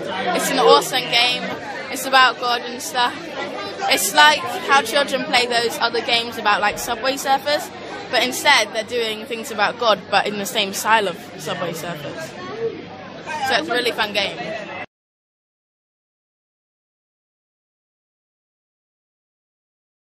It's an awesome game. It's about God and stuff. It's like how children play those other games about like Subway Surfers, but instead they're doing things about God, but in the same style of Subway Surfers. So it's a really fun game.